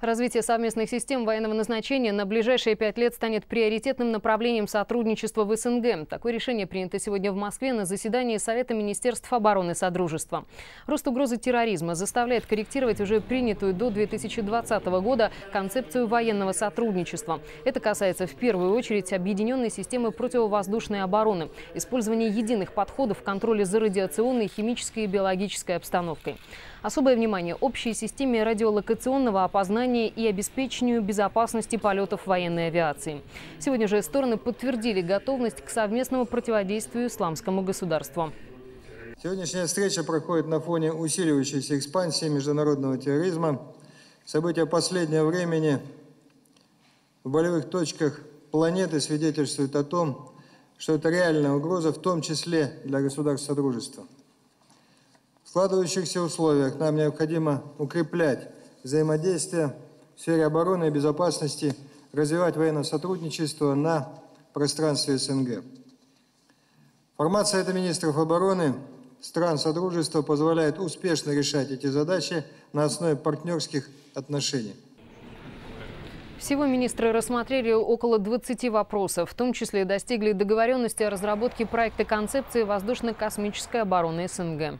Развитие совместных систем военного назначения на ближайшие пять лет станет приоритетным направлением сотрудничества в СНГ. Такое решение принято сегодня в Москве на заседании Совета министерств обороны Содружества. Рост угрозы терроризма заставляет корректировать уже принятую до 2020 года концепцию военного сотрудничества. Это касается в первую очередь объединенной системы противовоздушной обороны, использования единых подходов в контроле за радиационной, химической и биологической обстановкой. Особое внимание общей системе радиолокационного опознания и обеспечению безопасности полетов военной авиации. Сегодня же стороны подтвердили готовность к совместному противодействию исламскому государству. Сегодняшняя встреча проходит на фоне усиливающейся экспансии международного терроризма. События последнего времени в болевых точках планеты свидетельствуют о том, что это реальная угроза, в том числе для государств Содружества. В складывающихся условиях нам необходимо укреплять взаимодействие в сфере обороны и безопасности, развивать военное сотрудничество на пространстве СНГ. Формация это министров обороны стран Содружества позволяет успешно решать эти задачи на основе партнерских отношений. Всего министры рассмотрели около 20 вопросов, в том числе достигли договоренности о разработке проекта концепции воздушно-космической обороны СНГ.